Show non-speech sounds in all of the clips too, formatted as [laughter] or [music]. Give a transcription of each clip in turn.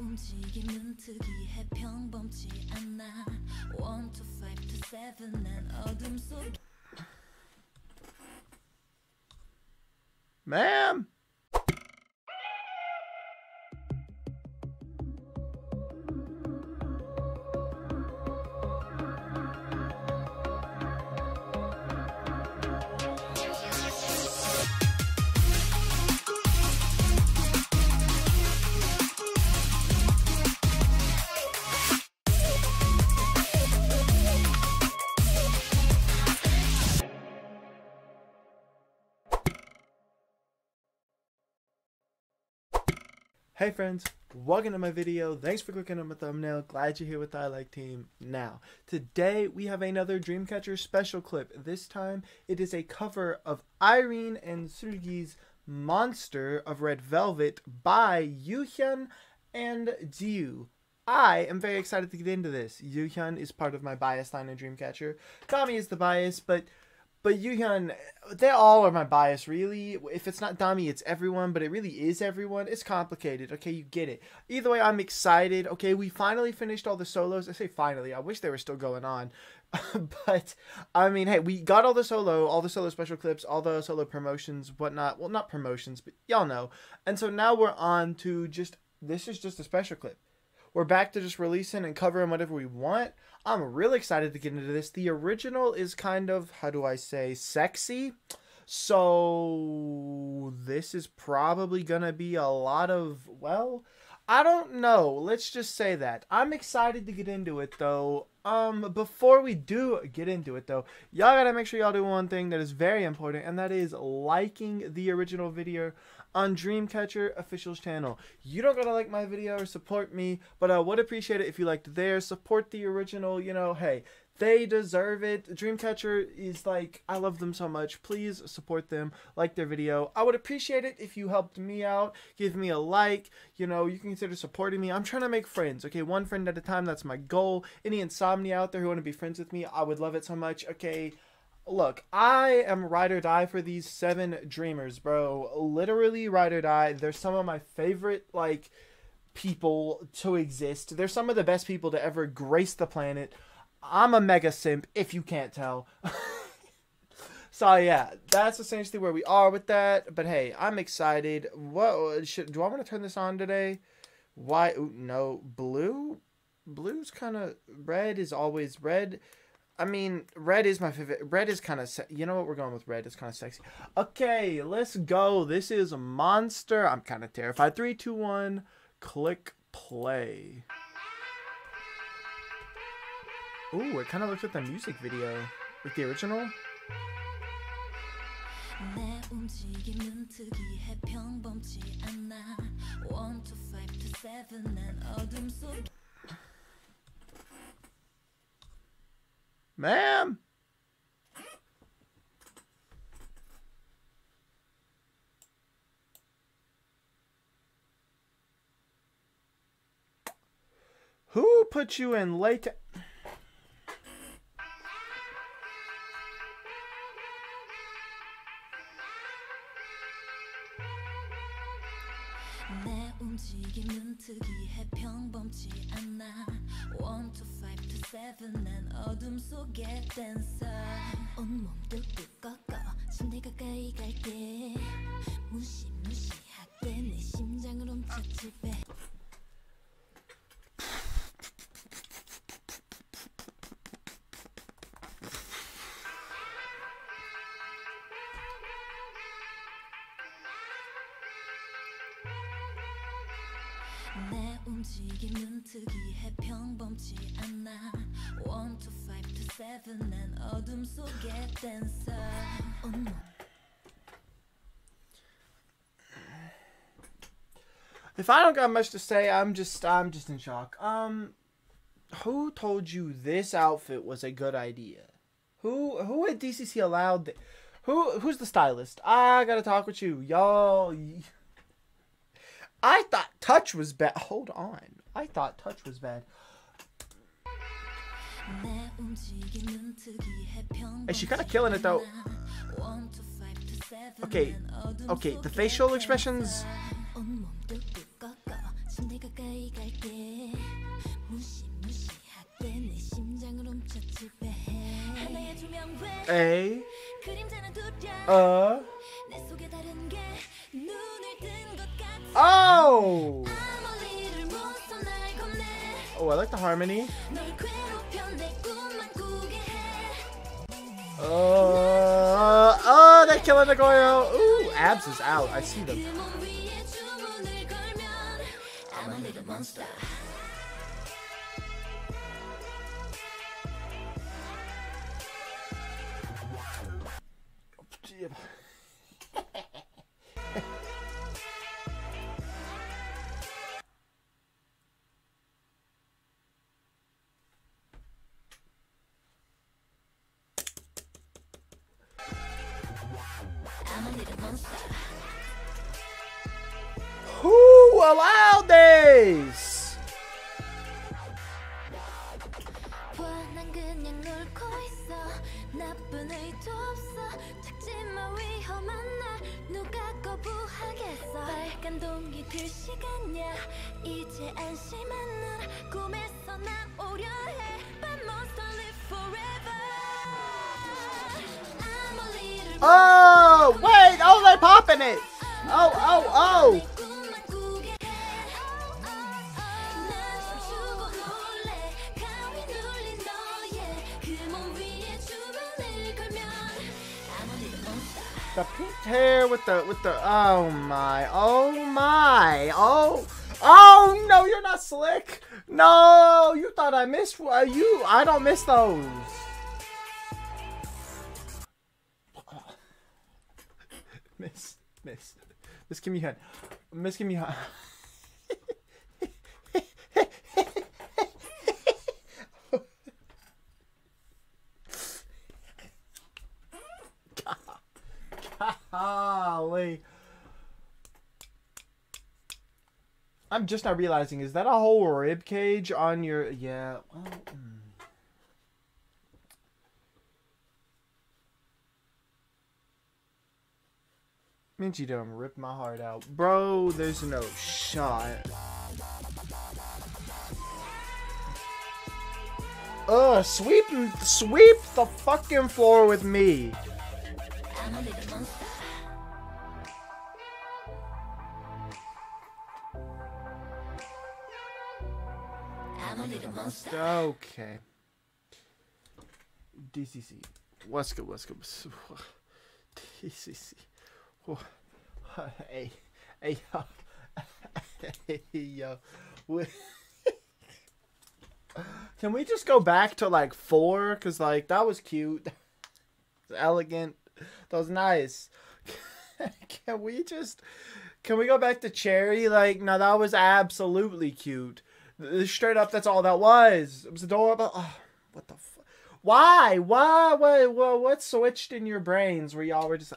움직임은 특이해 평범치 않아 1 to 5 to 7 난 어둠 속 Ma'am. Hey friends, welcome to my video. Thanks for clicking on my thumbnail. Glad you're here with the I Like team. Now, today we have another Dreamcatcher special clip. This time it is a cover of Irene and Seulgi's Monster of Red Velvet by Yoohyeon and Jiu. I am very excited to get into this. Yoohyeon is part of my bias line in Dreamcatcher. Dami is the bias, but but Yoohyeon, they all are my bias, really. If it's not Dami, it's everyone, but it really is everyone. It's complicated, okay? You get it. Either way, I'm excited. Okay, we finally finished all the solos. I say finally, I wish they were still going on. [laughs] but, I mean, hey, we got all the solo, all the solo special clips, all the solo promotions, whatnot. Well, not promotions, but y'all know. And so now we're on to just, this is just a special clip. We're back to just releasing and covering whatever we want. I'm really excited to get into this. The original is kind of, how do I say, sexy. So this is probably going to be a lot of, well, I don't know. Let's just say that. I'm excited to get into it though. Um before we do get into it though, y'all got to make sure y'all do one thing that is very important and that is liking the original video on Dreamcatcher official's channel. You don't got to like my video or support me, but I would appreciate it if you liked theirs. Support the original, you know, hey, they deserve it. Dreamcatcher is like, I love them so much. Please support them, like their video. I would appreciate it if you helped me out, give me a like. You know, you can consider supporting me. I'm trying to make friends, okay? One friend at a time. That's my goal. Any InSomnia out there who want to be friends with me, I would love it so much, okay? Look, I am ride or die for these seven dreamers, bro. Literally ride or die. They're some of my favorite, like, people to exist. They're some of the best people to ever grace the planet. I'm a mega simp, if you can't tell. [laughs] so yeah, that's essentially where we are with that. But hey, I'm excited. What should do I want to turn this on today? Why ooh, no blue? Blue's kind of red is always red. I mean, red is my favorite. Red is kind of, you know what? We're going with red. is kind of sexy. Okay, let's go. This is a monster. I'm kind of terrified. Three, two, one. Click play. Ooh, it kind of looks like the music video, like the original. Ma'am. Who put you in late? 움직임은 특이해 평범치 않아 1 to 5 to 7 난 어둠 속의 댄서 온몸 If I don't got much to say, I'm just I'm just in shock. Um, who told you this outfit was a good idea? Who who at DCC allowed? Th- who who's the stylist? I gotta talk with you, y'all. I thought touch was bad. Hold on. I thought touch was bad. Hey, she kind of killing it though. Okay, okay, the facial expressions. A. Uh. I like the harmony. Uh, oh, they're killing the Ooh, abs is out. I see them. I'm a little monster. Yeah. Little Oh wait! Oh they're popping it. Oh oh oh! The pink hair with the with the oh my oh my oh oh no you're not slick. No you thought I missed uh, you I don't miss those. [laughs] Miss miss miss give me hand miss give me a I'm just not realizing, is that a whole rib cage on your yeah, well mm. Means you done rip my heart out. Bro, there's no shot. Ugh, sweep sweep the fucking floor with me. I'm a little monster I'm a little monster Okay. DCC. Let's go, let's go. DCC. Hey, hey, yo. [laughs] Hey, yo. [laughs] Can we just go back to like four? Cause like that was cute, [laughs] elegant. That was nice. Can we just? Can we go back to cherry? Like no, that was absolutely cute. Uh, Straight up, that's all that was. It was adorable. Oh, what the? Fu- Why? Why? What? What? What switched in your brains where y'all were just?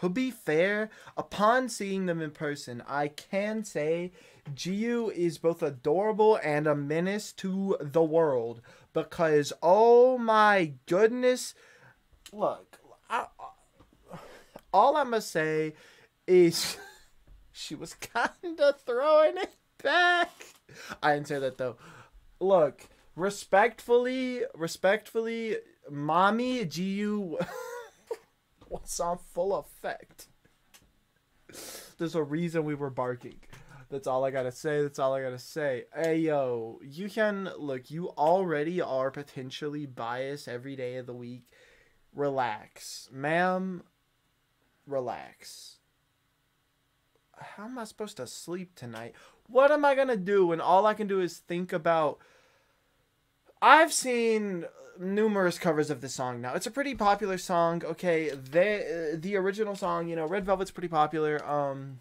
To be fair, upon seeing them in person, I can say Jiu is both adorable and a menace to the world because oh my goodness, look, I, all I'm gonna say is [laughs] she was kind of throwing it back. I didn't say that though. Look, respectfully, respectfully, mommy Jiu was [laughs] on full effect. There's a reason we were barking. That's all I gotta say. That's all I gotta say. Hey yo, you can look. You already are potentially biased every day of the week. Relax, ma'am. Relax. How am I supposed to sleep tonight? What am I gonna do when all I can do is think about? I've seen numerous covers of this song now. It's a pretty popular song. Okay, the the original song, you know, Red Velvet's pretty popular. Um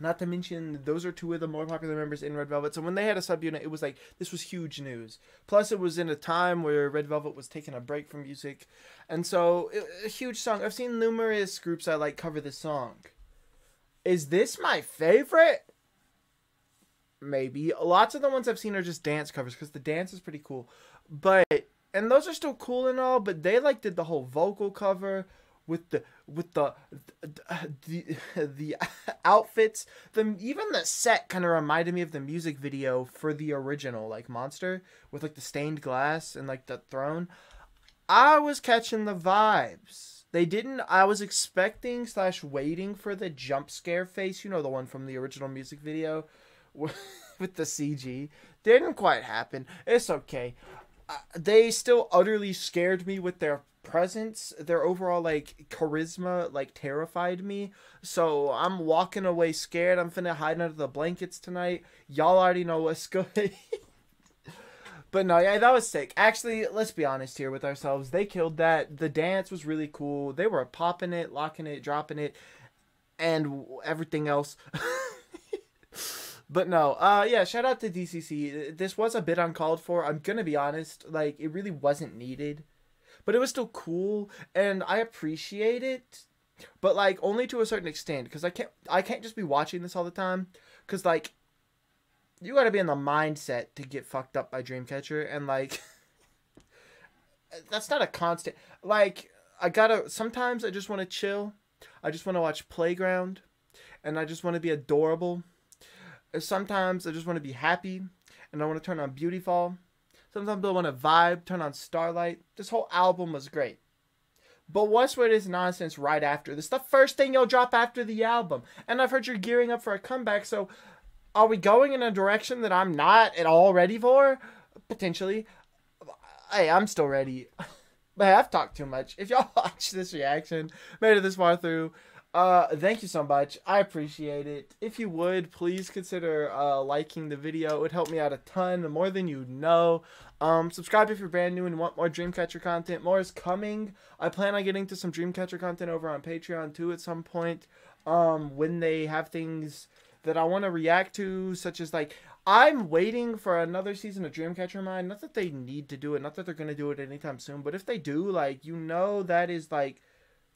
not to mention those are two of the more popular members in Red Velvet. So when they had a subunit, it was like this was huge news. Plus it was in a time where Red Velvet was taking a break from music. And so it, a huge song. I've seen numerous groups I like cover this song. Is this my favorite? Maybe. Lots of the ones I've seen are just dance covers because the dance is pretty cool. But and those are still cool and all, but they like did the whole vocal cover, with the with the the the [laughs] outfits. The even the set kind of reminded me of the music video for the original like Monster with like the stained glass and like the throne. I was catching the vibes. They didn't. I was expecting slash waiting for the jump scare face. You know the one from the original music video [laughs] with the CG. Didn't quite happen. It's okay. Uh, they still utterly scared me with their presence. Their overall like charisma like terrified me. So I'm walking away scared. I'm finna hide under the blankets tonight. Y'all already know what's [laughs] good. [laughs] but no, yeah, that was sick. Actually, let's be honest here with ourselves. They killed that. The dance was really cool. They were popping it, locking it, dropping it, and everything else. But no, uh, yeah, shout out to DCC. This was a bit uncalled for. I'm gonna be honest, like it really wasn't needed, but it was still cool, and I appreciate it. But like only to a certain extent, because I can't, I can't just be watching this all the time, because like, you gotta be in the mindset to get fucked up by Dreamcatcher, and like, [laughs] that's not a constant. Like, I gotta. Sometimes I just want to chill. I just want to watch Playground, and I just want to be adorable Sometimes I just want to be happy and I want to turn on Beautiful. Sometimes I want to vibe, turn on Starlight. This whole album was great. But what's with this nonsense right after this? The first thing you'll drop after the album. And I've heard you're gearing up for a comeback, so are we going in a direction that I'm not at all ready for? Potentially. Hey, I'm still ready. [laughs] But I've talked too much. If y'all [laughs] watch this reaction, made it this far through, uh, thank you so much. I appreciate it. If you would, please consider uh, liking the video. It would help me out a ton, more than you know. Um, subscribe if you're brand new and want more Dreamcatcher content. More is coming. I plan on getting to some Dreamcatcher content over on Patreon too at some point. Um, when they have things that I want to react to, such as like I'm waiting for another season of Dreamcatcher Mind. Not that they need to do it, not that they're gonna do it anytime soon, but if they do, like you know, that is like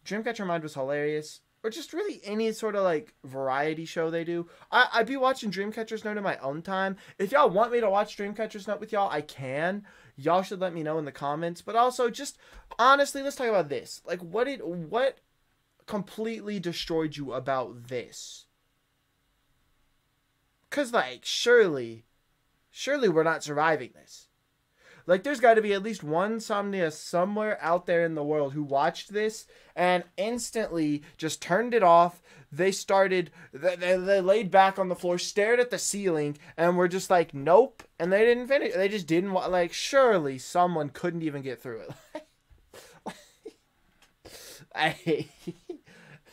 Dreamcatcher Mind was hilarious or just really any sort of like variety show they do. I, I'd be watching Dreamcatcher's Note in my own time. If y'all want me to watch Dreamcatcher's Note with y'all, I can. Y'all should let me know in the comments. But also, just honestly, let's talk about this. Like, what did what completely destroyed you about this? Cause like, surely, surely we're not surviving this. Like, there's got to be at least one Somnia somewhere out there in the world who watched this and instantly just turned it off. They started, they, they, laid back on the floor, stared at the ceiling, and were just like, nope. And they didn't finish. They just didn't, want, like, surely someone couldn't even get through it. [laughs] I,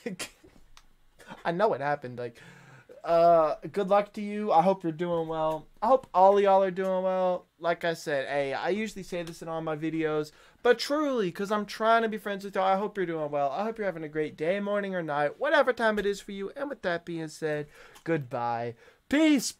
[laughs] I know it happened. Like, uh, good luck to you. I hope you're doing well. I hope all of y'all are doing well. Like I said, hey, I usually say this in all my videos, but truly, because I'm trying to be friends with y'all, I hope you're doing well. I hope you're having a great day, morning, or night, whatever time it is for you. And with that being said, goodbye. Peace.